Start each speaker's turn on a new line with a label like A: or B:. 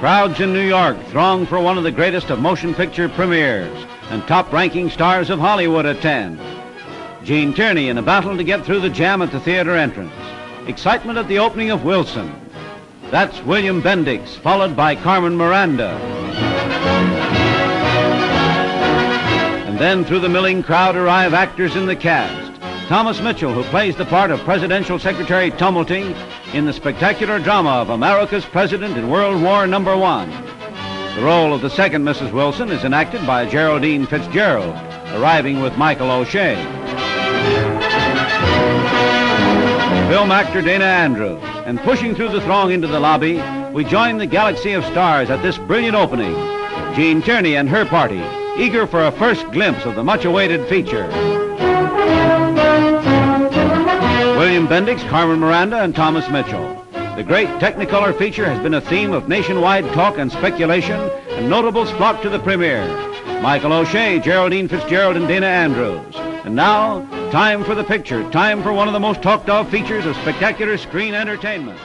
A: Crowds in New York throng for one of the greatest of motion picture premieres, and top-ranking stars of Hollywood attend. Gene Tierney in a battle to get through the jam at the theater entrance. Excitement at the opening of Wilson. That's William Bendix, followed by Carmen Miranda. And then through the milling crowd arrive actors in the cast. Thomas Mitchell, who plays the part of Presidential Secretary Tumulty in the spectacular drama of America's President in World War Number One. The role of the second Mrs. Wilson is enacted by Geraldine Fitzgerald, arriving with Michael O'Shea. Film actor Dana Andrews, and pushing through the throng into the lobby, we join the galaxy of stars at this brilliant opening. Gene Tierney and her party, eager for a first glimpse of the much-awaited feature. Bendix, Carmen Miranda, and Thomas Mitchell. The great Technicolor feature has been a theme of nationwide talk and speculation, and notables flock to the premiere. Michael O'Shea, Geraldine Fitzgerald, and Dana Andrews. And now, time for the picture, time for one of the most talked of features of spectacular screen entertainment.